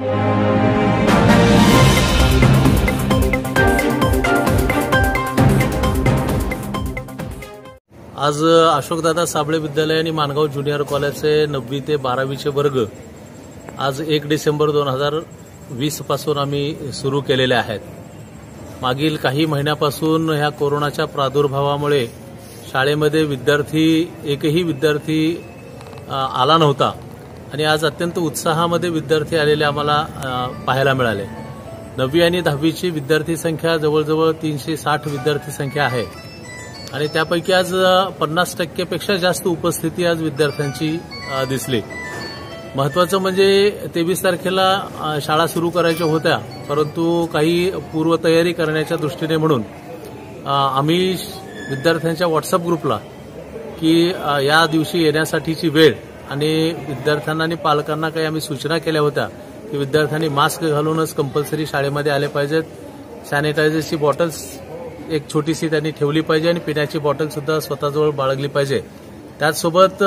आज अशोकदादा साबळे विद्यालय आणि मानगाव ज्युनियर कॉलेजचे नववी ते बारावीचे वर्ग आज एक डिसेंबर दोन हजार वीसपासून आम्ही सुरू केलेले आहेत. मागील काही महिन्यापासून ह्या कोरोनाच्या प्रादुर्भावामुळे शाळेमध्ये विद्यार्थी एकही विद्यार्थी आला नव्हता. आणि आज अत्यंत उत्साहामध्ये विद्यार्थी आलेले आम्हाला पाहायला मिळाले. नववी आणि दहावीची विद्यार्थी संख्या जवळजवळ तीनशे साठ विद्यार्थी संख्या आहे. आणि त्यापैकी आज पन्नास टक्केपेक्षा जास्त उपस्थिती आज विद्यार्थ्यांची दिसली. महत्वाचं म्हणजे तेवीस तारखेला शाळा सुरू करायच्या होत्या परंतु काही पूर्वतयारी करण्याच्या दृष्टीने म्हणून आम्ही विद्यार्थ्यांच्या व्हॉट्सअप ग्रुपला की या दिवशी येण्यासाठीची वेळ आणि विद्यार्थ्यांना आणि पालकांना काही आम्ही सूचना केल्या होत्या की विद्यार्थ्यांनी मास्क घालूनच कंपल्सरी शाळेमध्ये आले पाहिजेत. सॅनिटायझरची बॉटल्स एक छोटीशी त्यांनी ठेवली पाहिजे आणि पिण्याची बॉटलसुद्धा स्वतःजवळ बाळगली पाहिजे. त्याचसोबत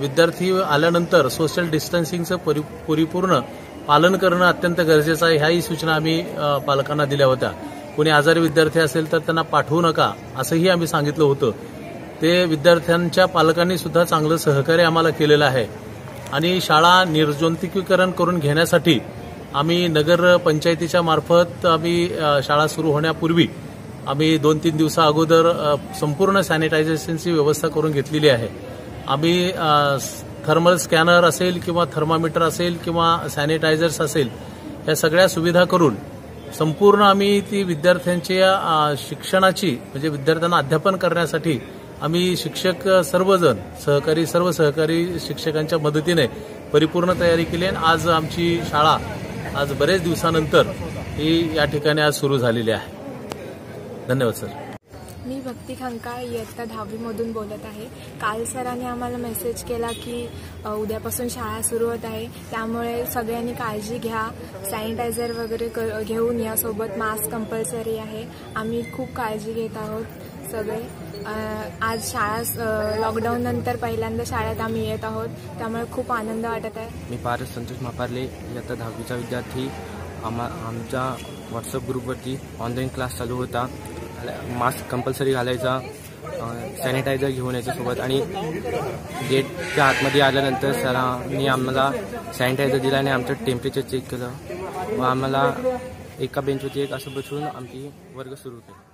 विद्यार्थी आल्यानंतर सोशल डिस्टन्सिंगचं परि- परिपूर्ण पालन करणं अत्यंत गरजेचं आहे. ह्याही सूचना आम्ही पालकांना दिल्या होत्या. कोणी आजारी विद्यार्थी असेल तर त्यांना पाठवू नका असंही आम्ही सांगितलं होतं. ते विद्यार्थ्यांच्या पालकांनी सुद्धा चांगलं सहकार्य आम्हाला केलेलं आहे. आणि शाळा निर्जंतुकीकरण करून घेण्यासाठी आम्ही नगर पंचायतीच्या मार्फत आम्ही शाळा सुरू होण्यापूर्वी आम्ही दोन तीन दिवसा अगोदर संपूर्ण सॅनिटायझेशनची व्यवस्था करून घेतलेली आहे. आम्ही थर्मल स्कॅनर असेल किंवा थर्मामीटर असेल किंवा सॅनिटायझर्स असेल या सगळ्या सुविधा करून संपूर्ण आम्ही ती विद्यार्थ्यांच्या शिक्षणाची म्हणजे विद्यार्थ्यांना अध्यापन करण्यासाठी आम्ही शिक्षक सर्वजण सहकारी सर्व सहकारी शिक्षकांच्या मदतीने परिपूर्ण तयारी केली आणि आज आमची शाळा आज बरेच दिवसानंतर ही या ठिकाणी आज सुरू झालेली आहे. धन्यवाद सर. मी भक्ती खंकाळ इयत्ता दहावीमधून बोलत आहे. काल सरांनी आम्हाला मेसेज केला की उद्यापासून शाळा सुरू होत आहे. त्यामुळे सगळ्यांनी काळजी घ्या. सॅनिटायझर वगैरे क- घेऊन यासोबत मास्क कंपल्सरी आहे. आम्ही खूप काळजी घेत आहोत सगळे. आज शाळा लॉकडाऊन नंतर पहिल्यांदा शाळेत आम्ही येत आहोत. त्यामुळे खूप आनंद वाटत आहे. मी पारस संतोष मापारले इयत्ता दहावीचा विद्यार्थी. आम्हा आमच्या व्हॉट्सअप ग्रुपवरती ऑनलाईन क्लास चालू होता. मास्क कंपल्सरी घालायचा सॅनिटायझर घेऊन यायचं सोबत आणि गेटच्या आतमध्ये आल्यानंतर सरांनी आम्हाला सॅनिटायझर दिला आणि आमचं टेम्परेचर चेक केलं. व आम्हाला एका बेंचवरती एक असं बसून आमची वर्ग सुरू केला